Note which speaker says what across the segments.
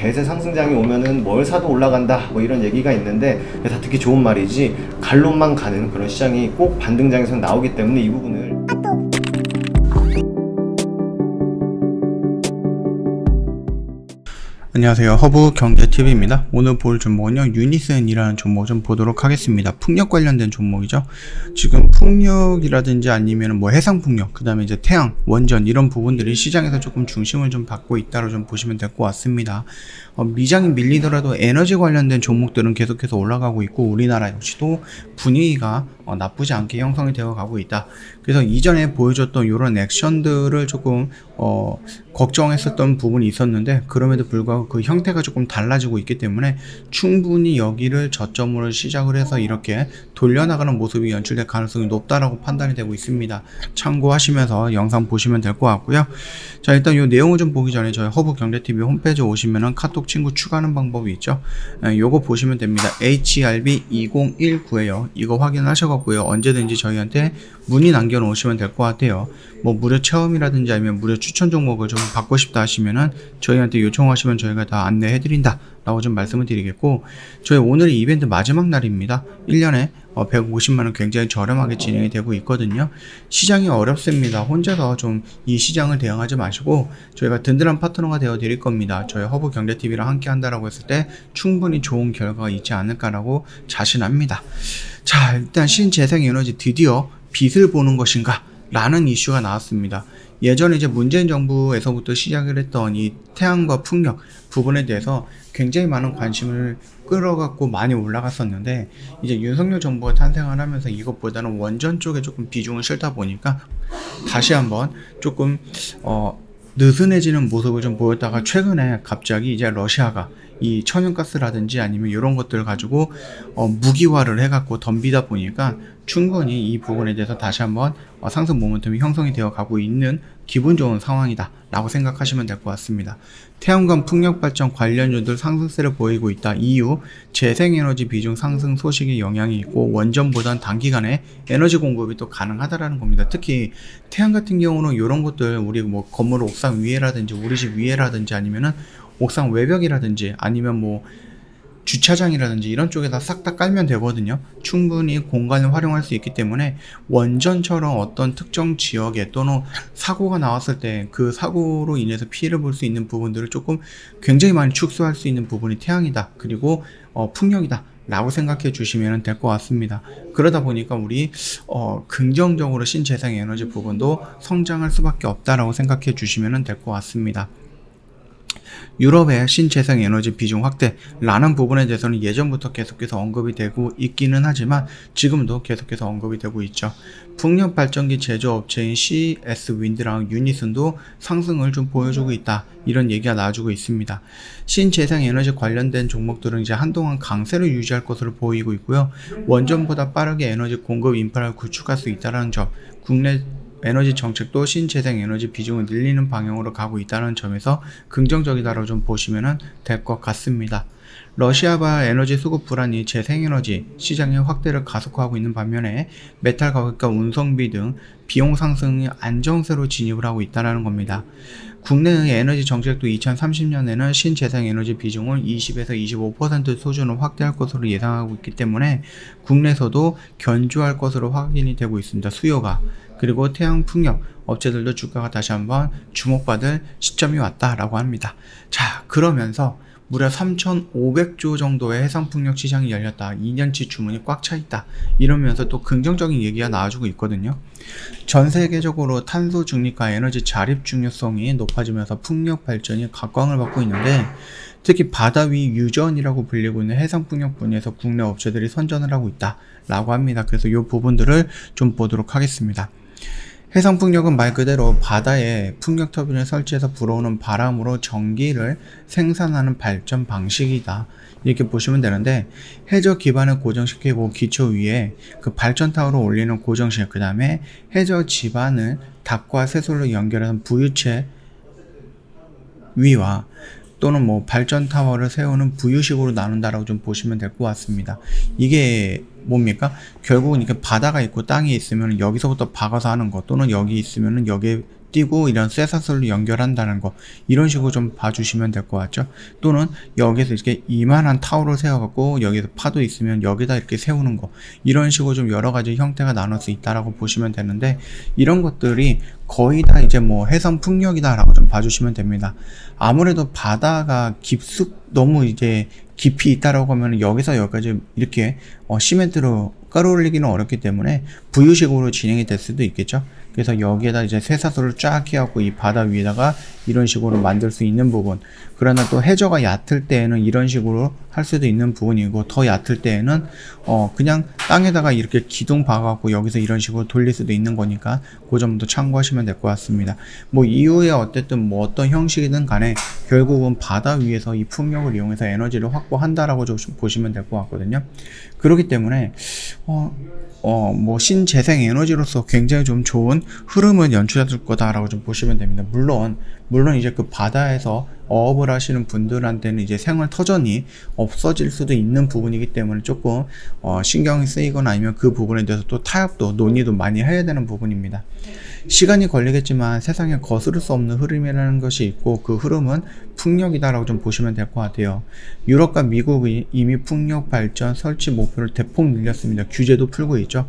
Speaker 1: 대세 상승장이 오면은 뭘 사도 올라간다 뭐 이런 얘기가 있는데 다 듣기 좋은 말이지 갈 놈만 가는 그런 시장이 꼭 반등장에서 나오기 때문에 이 부분을
Speaker 2: 안녕하세요. 허브 경제TV입니다. 오늘 볼 종목은요 유니슨이라는 종목 좀 보도록 하겠습니다. 풍력 관련된 종목이죠. 지금 풍력이라든지 아니면 뭐 해상풍력 그 다음에 이제 태양 원전 이런 부분들이 시장에서 조금 중심을 좀 받고 있다고 좀 보시면 될 것 같습니다. 어, 미장이 밀리더라도 에너지 관련된 종목들은 계속해서 올라가고 있고 우리나라 역시도 분위기가 어, 나쁘지 않게 형성이 되어 가고 있다 그래서 이전에 보여줬던 이런 액션들을 조금 어, 걱정했었던 부분이 있었는데 그럼에도 불구하고 그 형태가 조금 달라지고 있기 때문에 충분히 여기를 저점으로 시작을 해서 이렇게 돌려나가는 모습이 연출될 가능성이 높다라고 판단이 되고 있습니다. 참고하시면서 영상 보시면 될 것 같고요. 자 일단 이 내용을 좀 보기 전에 저희 허브 경제TV 홈페이지 오시면은 카톡 친구 추가하는 방법이 있죠. 예, 요거 보시면 됩니다. HRB 2019에요. 이거 확인하셔갖고 요. 언제든지 저희한테 문의 남겨놓으시면 될 것 같아요. 뭐 무료 체험이라든지 아니면 무료 추천 종목을 좀 받고 싶다 하시면은 저희한테 요청하시면 저희가 다 안내해드린다 라고 좀 말씀을 드리겠고 저희 오늘 이 이벤트 마지막 날입니다 1년에 150만원 어, 굉장히 저렴하게 진행이 되고 있거든요. 시장이 어렵습니다. 혼자서 좀 이 시장을 대응하지 마시고 저희가 든든한 파트너가 되어 드릴 겁니다. 저희 허브 경제TV랑 함께 한다라고 했을 때 충분히 좋은 결과가 있지 않을까라고 자신합니다. 자 일단 신재생에너지 드디어 빛을 보는 것인가 라는 이슈가 나왔습니다. 예전에 이제 문재인 정부에서부터 시작을 했던 이 태양광 풍력 부분에 대해서 굉장히 많은 관심을 끌어갖고 많이 올라갔었는데 이제 윤석열 정부가 탄생을 하면서 이것보다는 원전 쪽에 조금 비중을 실다 보니까 다시 한번 조금 어 느슨해지는 모습을 좀 보였다가 최근에 갑자기 이제 러시아가 이 천연가스라든지 아니면 이런 것들을 가지고 어, 무기화를 해갖고 덤비다 보니까 충분히 이 부분에 대해서 다시 한번 어, 상승 모멘텀이 형성이 되어 가고 있는 기분 좋은 상황이다 라고 생각하시면 될 것 같습니다. 태양광 풍력발전 관련주들 상승세를 보이고 있다. 이유 재생에너지 비중 상승 소식이 영향이 있고 원전보단 단기간에 에너지 공급이 또 가능하다라는 겁니다. 특히 태양 같은 경우는 이런 것들 우리 뭐 건물 옥상 위에라든지 우리 집 위에라든지 아니면은 옥상 외벽이라든지 아니면 뭐 주차장이라든지 이런 쪽에다 싹 다 깔면 되거든요. 충분히 공간을 활용할 수 있기 때문에 원전처럼 어떤 특정 지역에 또는 사고가 나왔을 때 그 사고로 인해서 피해를 볼 수 있는 부분들을 조금 굉장히 많이 축소할 수 있는 부분이 태양이다. 그리고 어, 풍력이다. 라고 생각해 주시면 될 것 같습니다. 그러다 보니까 우리 어, 긍정적으로 신재생 에너지 부분도 성장할 수밖에 없다라고 생각해 주시면 될 것 같습니다. 유럽의 신재생 에너지 비중 확대라는 부분에 대해서는 예전부터 계속해서 언급이 되고 있기는 하지만 지금도 계속해서 언급이 되고 있죠. 풍력 발전기 제조업체인 CS 윈드랑 유니슨도 상승을 좀 보여주고 있다. 이런 얘기가 나와주고 있습니다. 신재생 에너지 관련된 종목들은 이제 한동안 강세를 유지할 것으로 보이고 있고요. 원전보다 빠르게 에너지 공급 인프라를 구축할 수 있다는 점, 국내 에너지 정책도 신재생 에너지 비중을 늘리는 방향으로 가고 있다는 점에서 긍정적이다라고 좀 보시면 될 것 같습니다. 러시아발 에너지 수급 불안이 재생에너지 시장의 확대를 가속화하고 있는 반면에 메탈 가격과 운송비 등 비용 상승이 안정세로 진입을 하고 있다는 겁니다. 국내의 에너지 정책도 2030년에는 신재생 에너지 비중을 20에서 25% 수준으로 확대할 것으로 예상하고 있기 때문에 국내에서도 견조할 것으로 확인이 되고 있습니다. 수요가. 그리고 태양 풍력 업체들도 주가가 다시 한번 주목받을 시점이 왔다라고 합니다. 자, 그러면서 무려 3,500조 정도의 해상풍력 시장이 열렸다. 2년치 주문이 꽉 차 있다. 이러면서 또 긍정적인 얘기가 나와주고 있거든요. 전 세계적으로 탄소 중립과 에너지 자립 중요성이 높아지면서 풍력 발전이 각광을 받고 있는데 특히 바다 위 유전이라고 불리고 있는 해상풍력 분야에서 국내 업체들이 선전을 하고 있다라고 합니다. 그래서 이 부분들을 좀 보도록 하겠습니다. 해상 풍력은 말 그대로 바다에 풍력 터빈을 설치해서 불어오는 바람으로 전기를 생산하는 발전 방식이다. 이렇게 보시면 되는데 해저 기반을 고정시키고 기초 위에 그 발전 타워를 올리는 고정식 그 다음에 해저 지반을 닭과 새솔로 연결하는 부유체 위와 또는 뭐 발전 타워를 세우는 부유식으로 나눈다라고 좀 보시면 될 것 같습니다. 이게 뭡니까? 결국은 이렇게 바다가 있고 땅이 있으면 여기서부터 박아서 하는 것 또는 여기 있으면 여기에 띄고 이런 쇠사슬로 연결한다는 거 이런 식으로 좀 봐주시면 될 것 같죠 또는 여기서 이렇게 이만한 타워를 세워갖고 여기서 파도 있으면 여기다 이렇게 세우는 거 이런 식으로 좀 여러 가지 형태가 나눌 수 있다라고 보시면 되는데 이런 것들이 거의 다 이제 뭐 해상 풍력이다라고 좀 봐주시면 됩니다 아무래도 바다가 깊숙 너무 이제 깊이 있다라고 하면 여기서 여기까지 이렇게 어, 시멘트로 깔아 올리기는 어렵기 때문에 부유식으로 진행이 될 수도 있겠죠. 그래서 여기에다 이제 쇠사슬을 쫙 해갖고 이 바다 위에다가 이런 식으로 만들 수 있는 부분. 그러나 또 해저가 얕을 때에는 이런 식으로 할 수도 있는 부분이고 더 얕을 때에는 어 그냥 땅에다가 이렇게 기둥 박아갖고 여기서 이런 식으로 돌릴 수도 있는 거니까 그 점도 참고하시면 될 것 같습니다. 뭐 이후에 어쨌든 뭐 어떤 형식이든 간에 결국은 바다 위에서 이 풍력을 이용해서 에너지를 확보한다라고 좀 보시면 될 것 같거든요. 그렇기 때문에 어, 어, 뭐 신재생 에너지로서 굉장히 좀 좋은 흐름을 연출해줄 거다라고 좀 보시면 됩니다. 물론, 물론 이제 그 바다에서 어업을 하시는 분들한테는 이제 생활 터전이 없어질 수도 있는 부분이기 때문에 조금 어, 신경이 쓰이거나 아니면 그 부분에 대해서 또 타협도 논의도 많이 해야 되는 부분입니다. 시간이 걸리겠지만 세상에 거스를 수 없는 흐름이라는 것이 있고 그 흐름은 풍력이다라고 좀 보시면 될 것 같아요. 유럽과 미국이 이미 풍력 발전 설치 목표를 대폭 늘렸습니다. 규제도 풀고 있죠.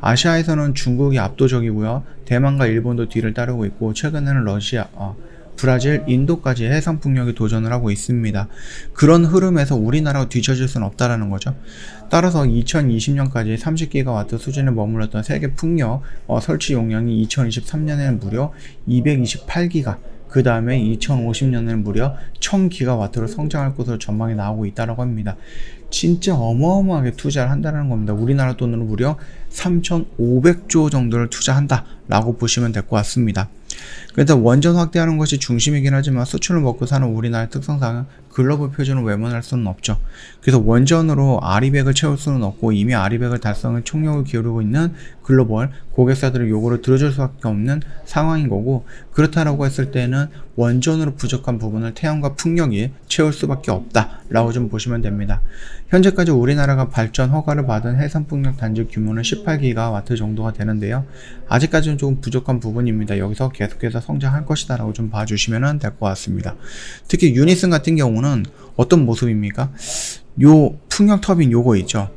Speaker 2: 아시아에서는 중국이 압도적이고요. 대만과 일본도 뒤를 따르고 있고 최근에는 러시아, 어, 브라질, 인도까지 해상 풍력에 도전을 하고 있습니다. 그런 흐름에서 우리나라가 뒤처질 수는 없다라는 거죠. 따라서 2020년까지 30기가와트 수준에 머물렀던 세계 풍력 어, 설치 용량이 2023년에는 무려 228기가 그 다음에 2050년에는 무려 1000기가와트로 성장할 것으로 전망이 나오고 있다고 합니다. 진짜 어마어마하게 투자를 한다는 겁니다. 우리나라 돈으로 무려 3,500조 정도를 투자한다라고 보시면 될 것 같습니다. 그래서 원전 확대하는 것이 중심이긴 하지만 수출을 먹고 사는 우리나라의 특성상 글로벌 표준을 외면할 수는 없죠. 그래서 원전으로 아리백을 채울 수는 없고 이미 아리백을 달성을 총력을 기울이고 있는 글로벌 고객사들의 요구를 들어줄 수밖에 없는 상황인 거고 그렇다라고 했을 때는 원전으로 부족한 부분을 태양과 풍력이 채울 수밖에 없다라고 좀 보시면 됩니다. 현재까지 우리나라가 발전 허가를 받은 해상풍력 단지 규모는 18기가와트 정도가 되는데요. 아직까지는 조금 부족한 부분입니다. 여기서 계속해서 성장할 것이다라고 좀 봐주시면 될 것 같습니다. 특히 유니슨 같은 경우는 어떤 모습입니까? 요 풍력 터빈 요거 있죠.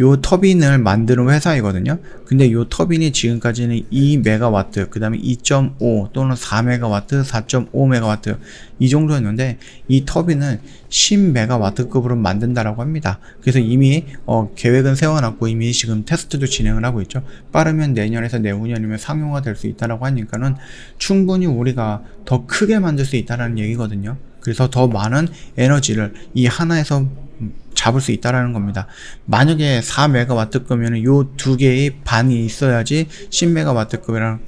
Speaker 2: 요 터빈을 만드는 회사이거든요. 근데 요 터빈이 지금까지는 2메가와트, 그 다음에 2.5 또는 4메가와트, 4.5메가와트 이 정도였는데 이 터빈을 10메가와트급으로 만든다라고 합니다. 그래서 이미 어, 계획은 세워놨고 이미 지금 테스트도 진행을 하고 있죠. 빠르면 내년에서 내후년이면 상용화 될 수 있다라고 하니까는 충분히 우리가 더 크게 만들 수 있다라는 얘기거든요. 그래서 더 많은 에너지를 이 하나에서 잡을 수 있다라는 겁니다. 만약에 4메가와트급이면 요두 개의 반이 있어야지 10메가와트급이랑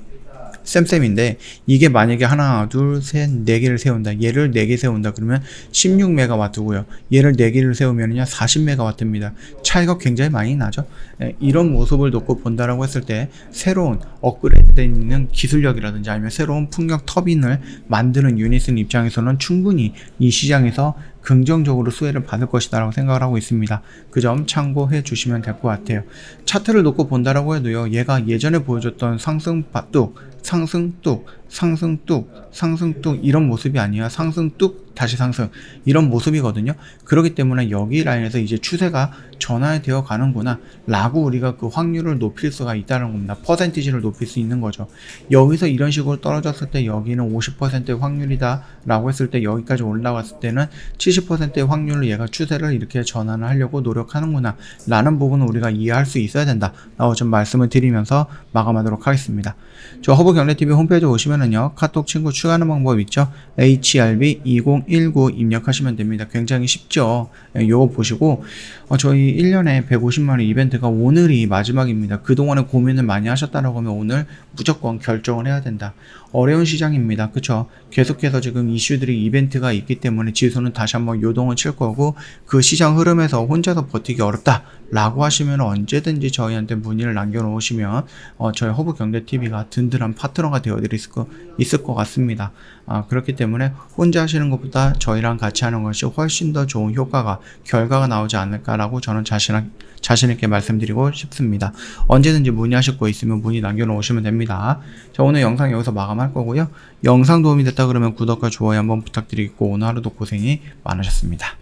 Speaker 2: 쌤쌤인데 이게 만약에 하나 둘셋네 개를 세운다. 얘를 네 개 세운다 그러면 16메가와트고요. 얘를 네 개를 세우면요 40메가와트입니다. 차이가 굉장히 많이 나죠. 예, 이런 모습을 놓고 본다라고 했을 때 새로운 업그레이드되어 있는 기술력이라든지 아니면 새로운 풍력 터빈을 만드는 유닛은 입장에서는 충분히 이 시장에서 긍정적으로 수혜를 받을 것이다라고 생각을 하고 있습니다. 그 점 참고해 주시면 될 것 같아요. 차트를 놓고 본다라고 해도요. 얘가 예전에 보여줬던 상승 뚝, 상승 뚝, 상승 뚝, 상승 뚝 이런 모습이 아니야. 상승 뚝, 다시 상승 이런 모습이거든요. 그렇기 때문에 여기 라인에서 이제 추세가 전환되어 가는구나 라고 우리가 그 확률을 높일 수가 있다는 겁니다. 퍼센티지를 높일 수 있는 거죠. 여기서 이런 식으로 떨어졌을 때 여기는 50%의 확률이다 라고 했을 때 여기까지 올라갔을 때는 70%의 확률로 얘가 추세를 이렇게 전환을 하려고 노력하는구나 라는 부분을 우리가 이해할 수 있어야 된다 라고 좀 말씀을 드리면서 마감하도록 하겠습니다. 저 허브경례TV 홈페이지 오시면 은요 카톡 친구 추가하는 방법 있죠 HRB2019 입력하시면 됩니다. 굉장히 쉽죠. 예, 요거 보시고 어, 저희 1년에 150만원 이벤트가 오늘이 마지막입니다. 그동안에 고민을 많이 하셨다라고 하면 오늘 무조건 결정을 해야 된다. 어려운 시장입니다. 그쵸? 계속해서 지금 이슈들이 이벤트가 있기 때문에 지수는 다시 한번 요동을 칠 거고 그 시장 흐름에서 혼자서 버티기 어렵다 라고 하시면 언제든지 저희한테 문의를 남겨놓으시면 어, 저희 허브 경제TV가 든든한 파트너가 되어드릴 수 있을 것 같습니다. 아, 그렇기 때문에 혼자 하시는 것보다 저희랑 같이 하는 것이 훨씬 더 좋은 효과가 결과가 나오지 않을까라고 저는 자신, 자신 있게 말씀드리고 싶습니다. 언제든지 문의하실 거 있으면 문의 남겨놓으시면 됩니다. 자 오늘 영상 여기서 마감할 거고요. 영상 도움이 됐다 그러면 구독과 좋아요 한번 부탁드리고 오늘 하루도 고생이 많으셨습니다.